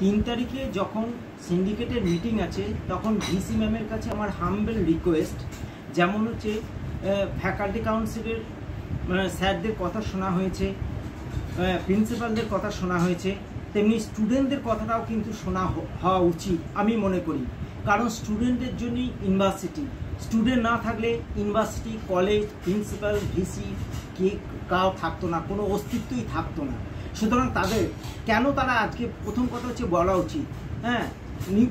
তিন তারিখে যখন সিন্ডিকেটের মিটিং আছে, তখন ভিসি ম্যামের কাছে আমার হাম্বেল রিকোয়েস্ট যেমন হচ্ছে ফ্যাকাল্টি কাউন্সিলের স্যারদের কথা শোনা হয়েছে প্রিন্সিপালদের কথা শোনা হয়েছে, তেমনি স্টুডেন্টদের কথাটাও কিন্তু শোনা হওয়া উচিত, আমি মনে করি। কারণ স্টুডেন্টদের জন্যই ইউনিভার্সিটি স্টুডেন্ট না থাকলে ইউনিভার্সিটি কলেজ প্রিন্সিপাল ভিসি কে কাউ থাকতো না, কোনো অস্তিত্বই থাকতো না। সুতরাং তাদের, কেন তারা আজকে প্রথম কথা হচ্ছে বলা উচিত। হ্যাঁ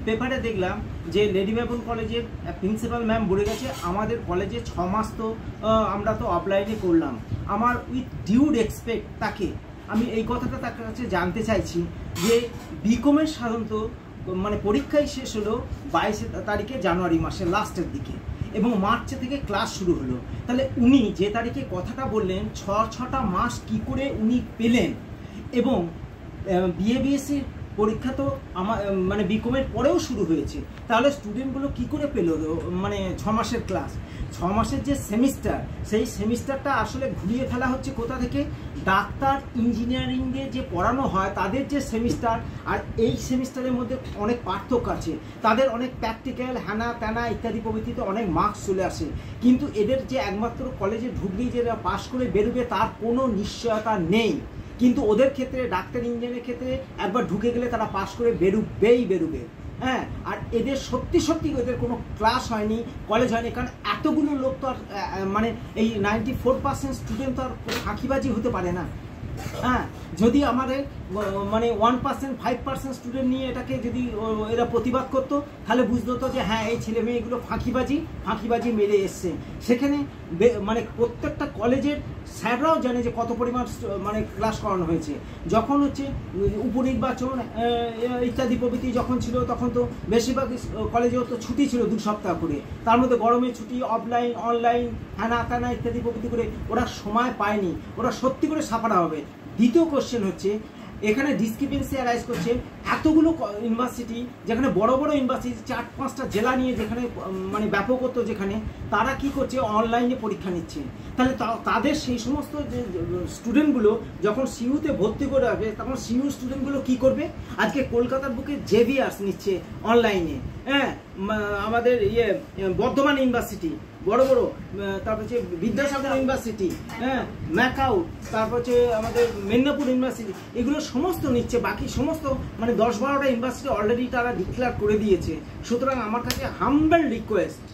পেপারে দেখলাম যে লেডি ব্যাবন কলেজের প্রিন্সিপাল ম্যাম বলে গেছে, আমাদের কলেজে ছ মাস তো আমরা তো অফলাইনে করলাম। আমার উইথ ডিউড এক্সপেক্ট তাকে, আমি এই কথাটা তার কাছে জানতে চাইছি যে বিকমের সাধারণত মানে পরীক্ষাই শেষ হলো বাইশে তারিখে জানুয়ারি মাসে লাস্টের দিকে এবং মার্চে থেকে ক্লাস শুরু হলো। তাহলে উনি যে তারিখে কথাটা বললেন, ছ, ছটা মাস কি করে উনি পেলেন? এবং বিএ বিএসসির পরীক্ষা তো আমার মানে বিকমের পরেও শুরু হয়েছে। তাহলে স্টুডেন্টগুলো কি করে পেল? মানে ছ মাসের ক্লাস ছ মাসের যে সেমিস্টার সেই সেমিস্টারটা আসলে ঘুরিয়ে ফেলা হচ্ছে কোথা থেকে? ডাক্তার ইঞ্জিনিয়ারিংয়ে যে পড়ানো হয়, তাদের যে সেমিস্টার আর এই সেমিস্টারের মধ্যে অনেক পার্থক্য আছে। তাদের অনেক প্র্যাকটিক্যাল হ্যানা ত্যানা ইত্যাদি প্রভৃতিতে অনেক মার্কস চলে আসে। কিন্তু এদের যে একমাত্র কলেজে ঢুকলেই যে এরা পাশ করে বেরোবে, তার কোনো নিশ্চয়তা নেই। কিন্তু ওদের ক্ষেত্রে, ডাক্তার ইঞ্জিনিয়ারের ক্ষেত্রে একবার ঢুকে গেলে তারা পাশ করে বেরুবেই বেরুবে। হ্যাঁ? আর এদের সত্যি সত্যি এদের কোনো ক্লাস হয়নি কলেজ হয়নি, কারণ এতগুলো লোক তো আর মানে এই নাইনটি ফোর পার্সেন্ট স্টুডেন্ট তো আর ফাঁকিবাজি হতে পারে না। হ্যাঁ যদি আমাদের মানে one percent five percent student নিয়ে এটাকে যদি এরা প্রতিবাদ করতো, তাহলে বুঝতে হতো যে হ্যাঁ এই ছেলে মেয়েগুলো ফাঁকিবাজি ফাঁকিবাজি মেরে এসছে। সেখানে মানে প্রত্যেকটা কলেজের স্যাররাও জানে যে কত পরিমাণ মানে ক্লাস করানো হয়েছে। যখন হচ্ছে, উপনির্বাচন ইত্যাদি প্রভৃতি যখন ছিল, তখন তো বেশিরভাগ কলেজেও তো ছুটি ছিল দু সপ্তাহ করে। তার মধ্যে গরমের ছুটি অফলাইন অনলাইন হ্যানা ত্যানা ইত্যাদি প্রভৃতি করে ওরা সময় পায়নি। ওরা সত্যি করে সাফারা হবে। দ্বিতীয় কোশ্চেন হচ্ছে, এখানে ডিসক্রিপেন্সি অ্যারাইজ করছে। এতগুলো ইউনিভার্সিটি যেখানে বড় বড় ইউনিভার্সিটি চার পাঁচটা জেলা নিয়ে যেখানে মানে ব্যাপকত্ব যেখানে, তারা কি করছে? অনলাইনে পরীক্ষা নিচ্ছে। তাহলে তাদের সেই সমস্ত যে স্টুডেন্টগুলো যখন সিইউতে ভর্তি করে আসবে, তখন সিইউ স্টুডেন্টগুলো কি করবে? আজকে কলকাতার বুকে জেভিয়ার্স নিচ্ছে অনলাইনে হ্যাঁ আমাদের ইয়ে বর্ধমান ইউনিভার্সিটি বড় বড় তারপর হচ্ছে বিদ্যাসাগর ইউনিভার্সিটি হ্যাঁ ম্যাকাউ তারপর হচ্ছে আমাদের মেদিনীপুর ইউনিভার্সিটি এগুলো সমস্ত নিচ্ছে বাকি সমস্ত মানে দশ বারোটা ইউনিভার্সিটি অলরেডি তারা ডিক্লেয়ার করে দিয়েছে। সুতরাং আমার কাছে হাম্বেল রিকোয়েস্ট